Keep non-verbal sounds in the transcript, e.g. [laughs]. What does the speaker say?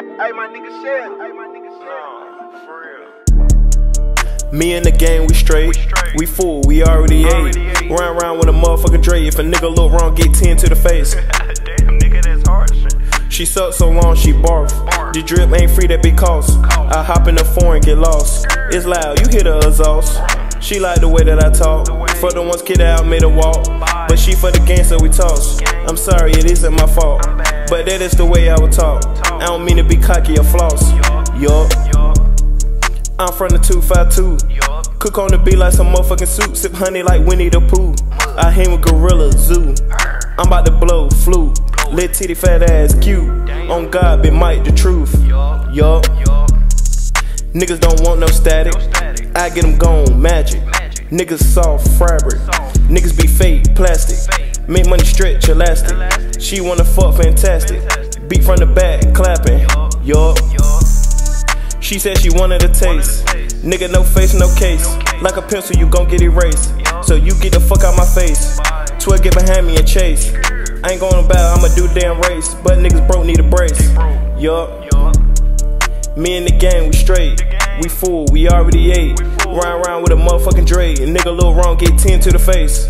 Hey, my nigga Shell. Hey, my nigga Nah, for real. Me and the gang, we straight. We full, we already ate. Run around with a motherfucking Dre. If a nigga look wrong, get 10 to the face. [laughs] Damn, nigga, that's hard shit. She sucked so long, she barf. The drip ain't free, that big cost. I hop in the foreign, get lost. It's loud, you hear the exhaust. She like the way that I talk. For the ones kid out, made a walk. But she for the gang, so we toss. I'm sorry, it isn't my fault. But that is the way I would talk. I don't mean to be cocky or floss. Yup. I'm from the 252. Cook on the beat like some motherfucking soup. Sip honey like Winnie the Pooh. I hang with Gorilla Zoo. I'm about to blow flu. Lit titty fat ass cute. On God, been Mike the truth. Yup. Niggas don't want no static. I get them gone, magic. Niggas soft fabric. Niggas be fake, plastic. Make money stretch, elastic. She wanna fuck fantastic. Beat from the back, clapping. Yup. She said she wanted a taste. Nigga, no face, no case. Like a pencil, you gon' get erased. So you get the fuck out my face. Twelve get behind me and chase. I ain't gonna about, I'ma do damn race. But niggas broke need a brace. Yup. Me and the gang, we straight. We full, we already ate. Run around with a motherfucking Dre. A nigga little wrong, get 10 to the face.